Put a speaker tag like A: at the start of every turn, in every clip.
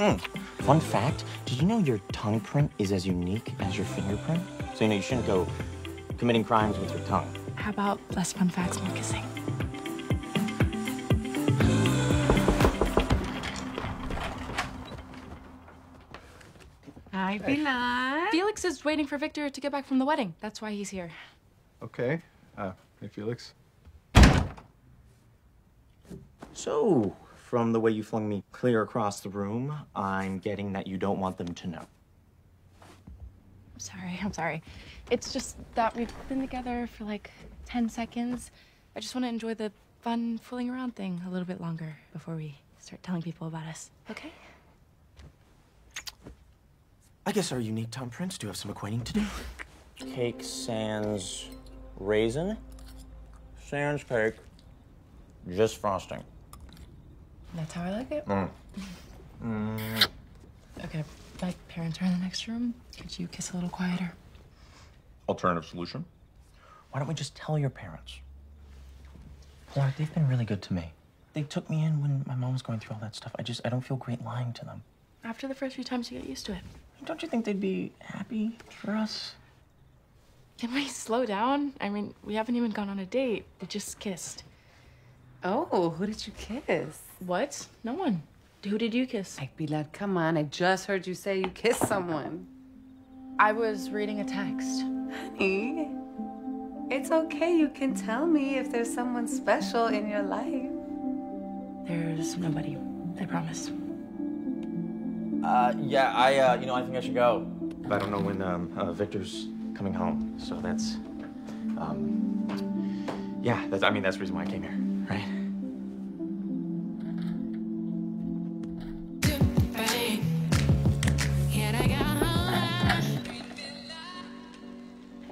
A: Mm. Fun fact, did you know your tongue print is as unique as your fingerprint? So, you know, you shouldn't go committing crimes with your tongue.
B: How about less fun facts, more kissing?
C: Hi, Pilar.
B: Felix is waiting for Victor to get back from the wedding. That's why he's here.
D: Okay. Uh, hey, Felix.
A: So, from the way you flung me clear across the room, I'm getting that you don't want them to know.
B: I'm sorry, I'm sorry. It's just that we've been together for like 10 seconds. I just want to enjoy the fun fooling around thing a little bit longer before we start telling people about us. Okay?
A: I guess our unique Tom Prince do have some acquainting to do. Cake sans raisin, sans cake, just frosting.
B: That's how I like it.
A: Mm. Mm.
B: Okay, my parents are in the next room. Could you kiss a little quieter?
D: Alternative solution?
A: Why don't we just tell your parents? Clark, they've been really good to me. They took me in when my mom was going through all that stuff. I just, I don't feel great lying to them.
B: After the first few times, you get used to it.
A: Don't you think they'd be happy for us?
B: Can we slow down? I mean, we haven't even gone on a date. We just kissed.
C: Oh, who did you kiss?
B: What? No one. Who did you kiss?
C: Ay, Pilar, come on. I just heard you say you kissed someone.
B: I was reading a text.
C: Honey, it's okay. You can tell me if there's someone special in your life.
B: There's nobody. I promise.
A: Uh, yeah, I, uh, you know, I think I should go. I don't know when, um, uh, Victor's coming home, so that's, um, yeah, that's, I mean, that's the reason why I came here,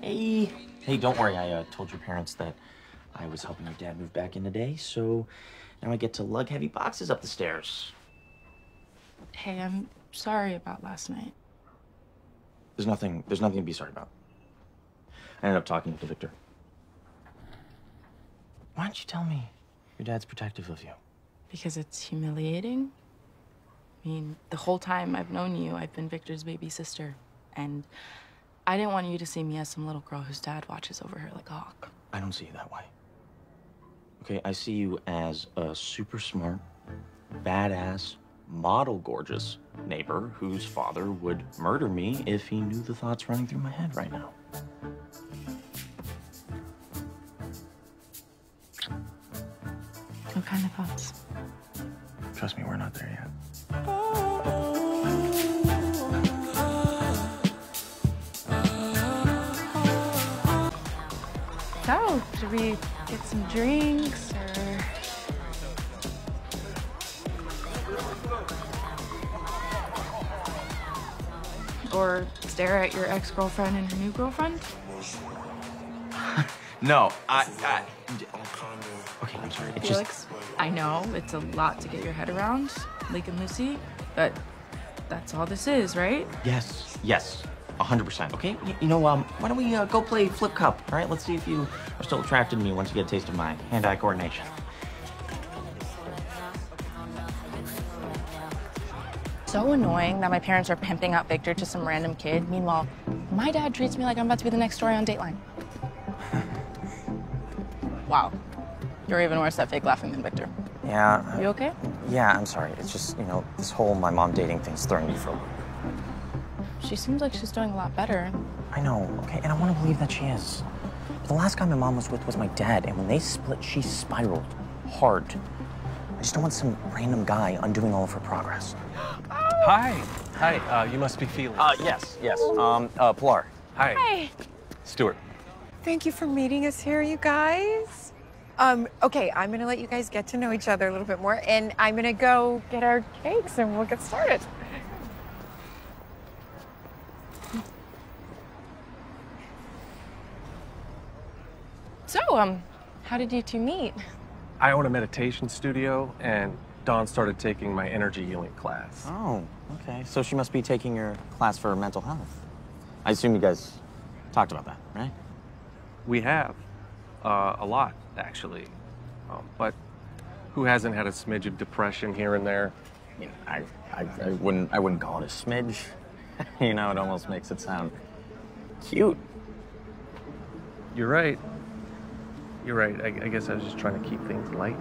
A: Hey. Hey, don't worry. I uh, told your parents that I was helping your dad move back in today, so now I get to lug heavy boxes up the stairs.
B: Hey, I'm sorry about last night.
A: There's nothing. There's nothing to be sorry about. I ended up talking to Victor. Why don't you tell me your dad's protective of you?
B: Because it's humiliating. I mean, the whole time I've known you, I've been Victor's baby sister, and I didn't want you to see me as some little girl whose dad watches over her like a hawk.
A: I don't see you that way. Okay, I see you as a super smart, badass, model gorgeous neighbor whose father would murder me if he knew the thoughts running through my head right now.
B: What kind of thoughts?
A: Trust me, we're not there yet. Oh.
B: So, should we get some drinks or? Or stare at your ex girlfriend and her new girlfriend?
A: No, I. I okay, I'm sorry. It's just.
B: Felix, I know it's a lot to get your head around, Lake and Lucy, but that's all this is, right?
A: Yes, yes, 100%. Okay, you, you know, um, why don't we uh, go play Flip Cup? All right, let's see if you are still attracted to me once you get a taste of my hand-eye coordination.
B: So annoying that my parents are pimping out Victor to some random kid. Meanwhile, my dad treats me like I'm about to be the next story on Dateline. wow. You're even worse at fake laughing than Victor.
A: Yeah.
B: You okay?
A: Yeah, I'm sorry. It's just, you know, this whole my mom dating thing's throwing me for a loop.
B: She seems like she's doing a lot better.
A: I know, okay, and I want to believe that she is. But the last guy my mom was with was my dad, and when they split, she spiraled hard. I just don't want some random guy undoing all of her progress.
E: Hi. Hi. Uh, you must be Felix.
A: Uh, yes, yes. Um, uh, Pilar.
E: Hi.
F: Hi.
E: Stuart.
F: Thank you for meeting us here, you guys. Um, okay, I'm gonna let you guys get to know each other a little bit more, and I'm gonna go get our cakes and we'll get started.
B: So, um, how did you two meet?
E: I own a meditation studio, and Dawn started taking my energy healing class.
A: Oh, okay. So she must be taking your class for mental health. I assume you guys talked about that, right?
E: We have uh, a lot, actually. Um, but who hasn't had a smidge of depression here and there?
A: mean, I, I, I wouldn't, I wouldn't call it a smidge. you know, it almost makes it sound cute.
E: You're right. You're right. I, I guess I was just trying to keep things light.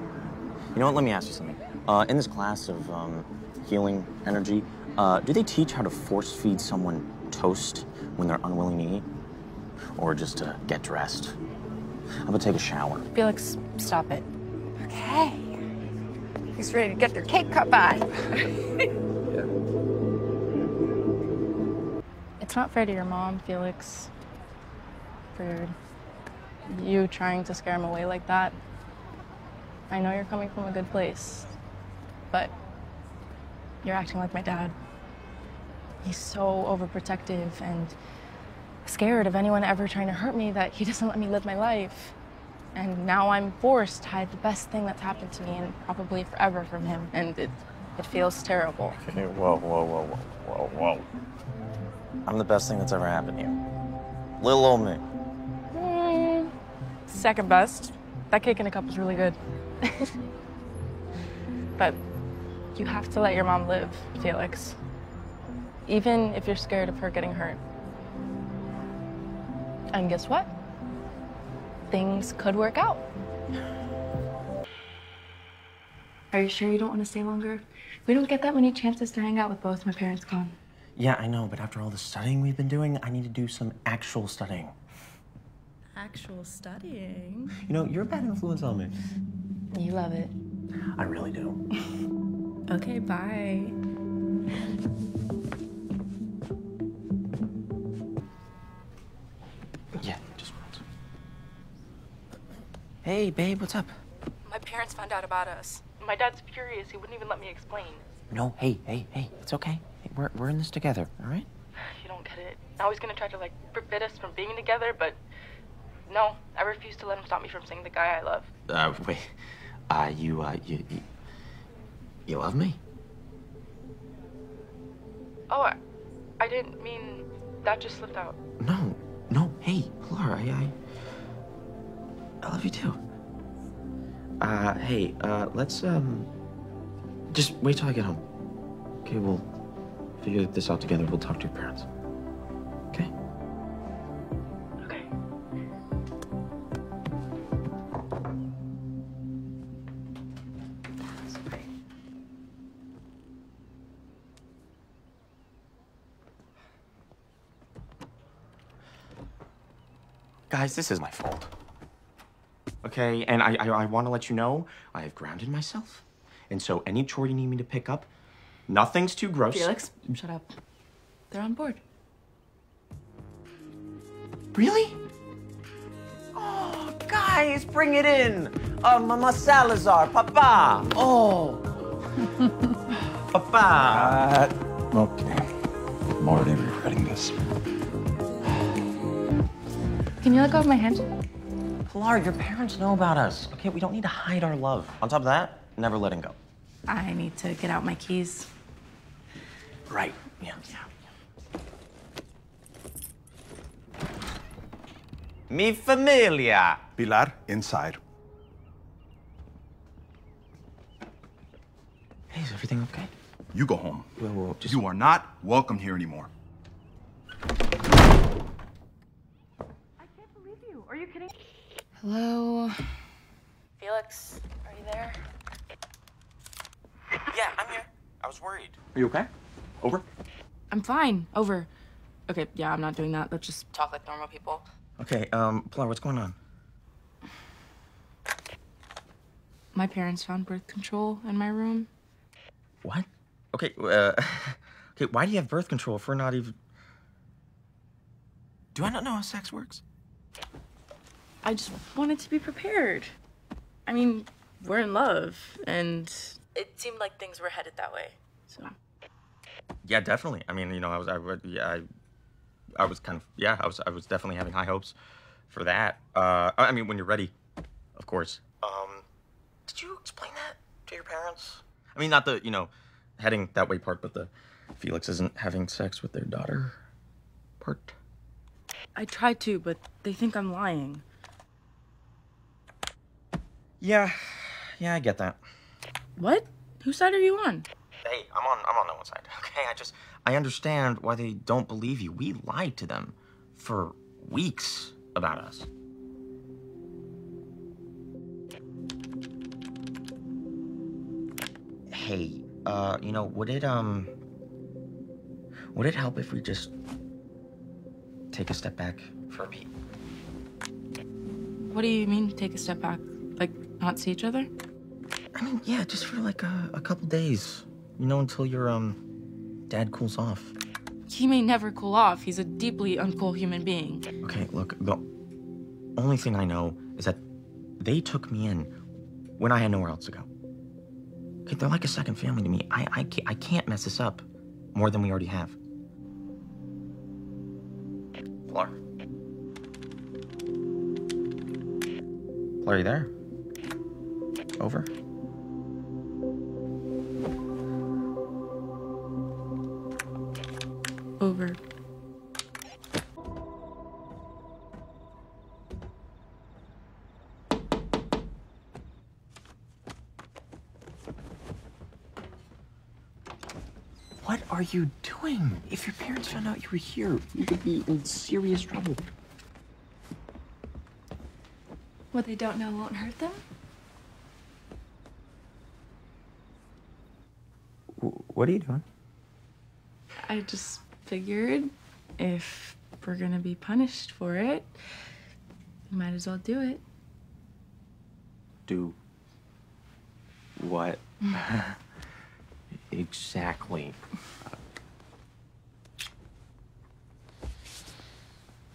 A: You know what? Let me ask you something. Uh, in this class of um, healing energy, uh, do they teach how to force feed someone toast when they're unwilling to eat, or just to get dressed? How about take a shower?
B: Felix, stop it.
F: Okay. He's ready to get their cake cut by. Yeah.
B: It's not fair to your mom, Felix. For you trying to scare him away like that. I know you're coming from a good place, but you're acting like my dad. He's so overprotective and scared of anyone ever trying to hurt me that he doesn't let me live my life. And now I'm forced to hide the best thing that's happened to me and probably forever from him. And it, it feels terrible.
A: Okay, whoa, whoa, whoa, whoa, whoa, whoa. I'm the best thing that's ever happened to you. Little old me.
B: Second best. That cake in a cup is really good. but you have to let your mom live, Felix. Even if you're scared of her getting hurt. And guess what? Things could work out. Are you sure you don't want to stay longer? We don't get that many chances to hang out with both my parents gone.
A: Yeah, I know, but after all the studying we've been doing, I need to do some actual studying.
B: Actual studying?
A: You know, you're a bad influence on me.
B: You love it.
A: I really do.
B: Okay, bye.
A: Yeah, just once. Hey, babe, what's up?
B: My parents found out about us. My dad's furious. He wouldn't even let me explain.
A: No, hey, hey, hey, it's okay. Hey, we're, we're in this together, all right?
B: You don't get it. Now he's gonna try to like forbid us from being together, but no, I refuse to let him stop me from seeing the guy I love.
A: Uh, wait. Uh, you, uh, you, you, you love me?
B: Oh, I, I didn't mean that. Just slipped out.
A: No, no, hey, Laura, I, I, I love you too. Uh, hey, uh, let's, um, just wait till I get home. Okay, we'll figure this out together. We'll talk to your parents. Guys, this is my fault. Okay, and I, I, I want to let you know I have grounded myself. And so any chore you need me to pick up, nothing's too gross.
B: Felix, shut up. They're on board.
A: Really? Oh, guys, bring it in. Uh, Mama Salazar, Papa. Oh. Papa.
D: Uh, okay. I'm already regretting this.
B: Can you let go of my hand?
A: Pilar, your parents know about us. Okay, we don't need to hide our love. On top of that, never letting go.
B: I need to get out my keys.
A: Right. Yeah. yeah. Mi familia.
G: Pilar, inside.
A: Hey, is everything okay?
G: You go home.
A: Whoa, whoa, just
G: You are not welcome here anymore.
B: Hello? Felix, are you there?
A: Yeah, I'm here. I was worried. Are you okay? Over.
B: I'm fine. Over. Okay, yeah, I'm not doing that. Let's just talk like normal people.
A: Okay, um, Pilar, what's going on?
B: My parents found birth control in my room.
A: What? Okay, uh, okay, why do you have birth control if we're not even. Do I not know how sex works?
B: I just wanted to be prepared. I mean, we're in love, and it seemed like things were headed that way. So,
A: Yeah, definitely. I mean, you know, I was, I, yeah, I, I was kind of, yeah, I was, I was definitely having high hopes for that. Uh, I mean, when you're ready, of course. Um, did you explain that to your parents? I mean, not the, you know, heading that way part, but the Felix isn't having sex with their daughter part.
B: I tried to, but they think I'm lying.
A: Yeah, yeah, I get that.
B: What? Whose side are you on?
A: hey, I'm on I'm on no one's side. Okay, I just I understand why they don't believe you. We lied to them for weeks about us. Hey, uh, you know, would it um would it help if we just take a step back for a beat?
B: What do you mean, take a step back? Not see each other?
A: I mean, yeah, just for like a, a couple days. You know, until your um dad cools off.
B: He may never cool off. He's a deeply uncool human being.
A: Okay, look, the only thing I know is that they took me in when I had nowhere else to go. Okay, they're like a second family to me. I, I, can't, I can't mess this up more than we already have. Fleur? Fleur, are you there? Over?
B: Over.
A: What are you doing? If your parents found out you were here, you could be in serious trouble.
B: What they don't know won't hurt them?
A: What are you doing?
B: I just figured if we're gonna be punished for it, we might as well do it.
A: Do what? exactly.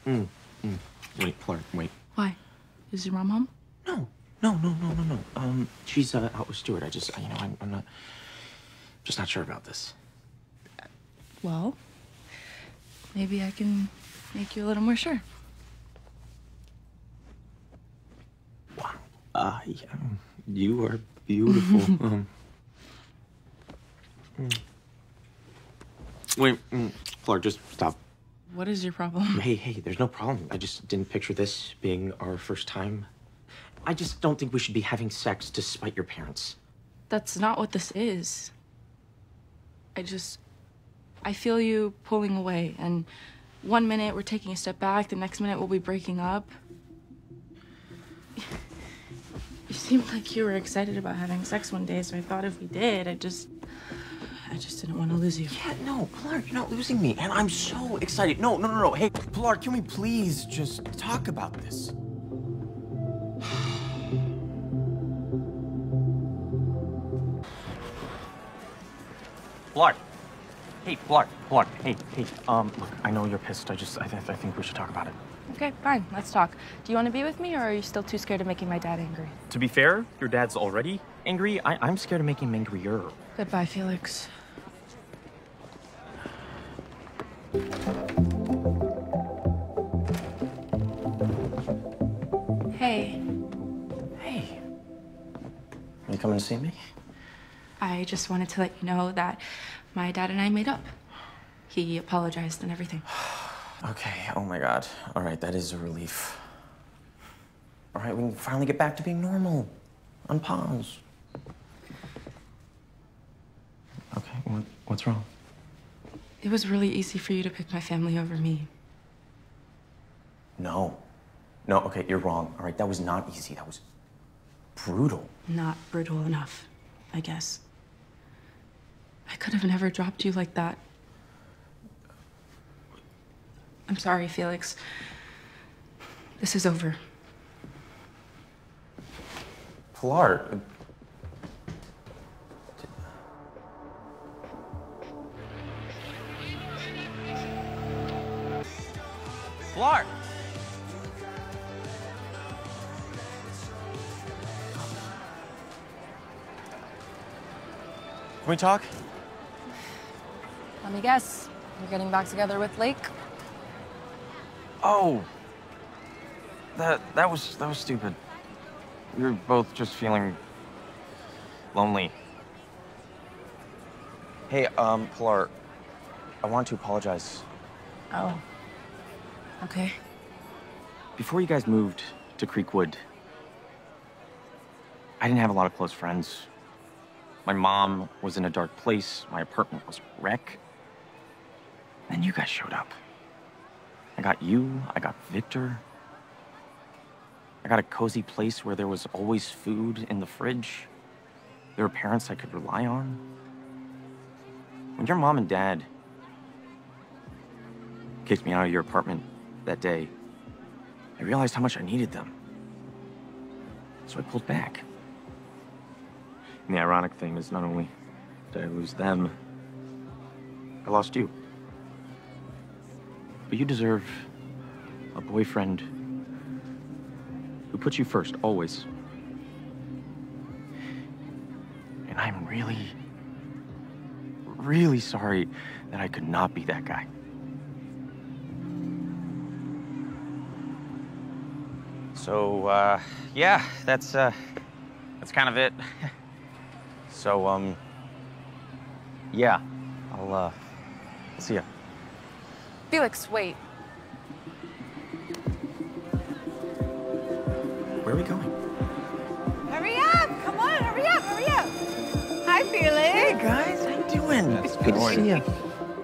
A: Mm, mm. Wait, Clark, wait.
B: Why? Is your mom home?
A: No, no, no, no, no, no. Um, she's uh, out with Stuart. I just, you know, I'm, I'm not, just not sure about this.
B: Well, maybe I can make you a little more sure.
A: Wow. Uh, yeah, you are beautiful. um, mm. Wait, mm, Clark, just stop.
B: What is your problem?
A: Hey, hey, there's no problem. I just didn't picture this being our first time. I just don't think we should be having sex to spite your parents.
B: That's not what this is. I just. I feel you pulling away, and one minute we're taking a step back, the next minute we'll be breaking up. You seemed like you were excited about having sex one day, so I thought if we did, I just. I just didn't want to lose you.
A: Yeah, no, Pilar, you're not losing me, and I'm so excited. No, no, no, no. Hey, Pilar, can we please just talk about this? Pilar. Hey, Pilar, Pilar. Hey, hey. Um, look, I know you're pissed. I just, I, th- I think we should talk about it.
B: Okay, fine, let's talk. Do you want to be with me, or are you still too scared of making my dad angry?
A: To be fair, your dad's already angry. I- I'm scared of making him angrier.
B: Goodbye, Felix. Hey,
A: Hey. You coming to see me?
B: I just wanted to let you know that my dad and I made up. He apologized and everything.
A: Okay, oh my god. All right, that is a relief. All right, we can finally get back to being normal. On pause. Okay, what, what's wrong?
B: It was really easy for you to pick my family over me.
A: No. No, okay, you're wrong. All right, that was not easy. That was brutal.
B: Not brutal enough, I guess. I could have never dropped you like that. I'm sorry, Felix. This is over.
A: Pilar. Pilar! Can we talk?
C: Let me guess. You're getting back together with Lake?
A: Oh. That that was that was stupid. We were both just feeling lonely. Hey, um, Pilar, I want to apologize.
B: Oh. Okay.
A: Before you guys moved to Creekwood, I didn't have a lot of close friends. My mom was in a dark place. My apartment was a wreck. And then you guys showed up. I got you, I got Victor. I got a cozy place where there was always food in the fridge. There were parents I could rely on. When your mom and dad kicked me out of your apartment that day, I realized how much I needed them. So I pulled back. And the ironic thing is not only did I lose them, I lost you. But you deserve a boyfriend who puts you first, always. And I'm really, really sorry that I could not be that guy. So, uh, yeah, that's, uh, that's kind of it. so, um, yeah, I'll, uh, see ya.
F: Felix, wait.
A: Where are we going?
F: Hurry up! Come on, hurry up, hurry up! Hi, Felix.
A: guys, how you doing? It's good to see you.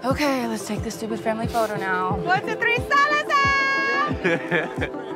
B: Okay, let's take this stupid family photo now.
F: One, two, three, Salazar!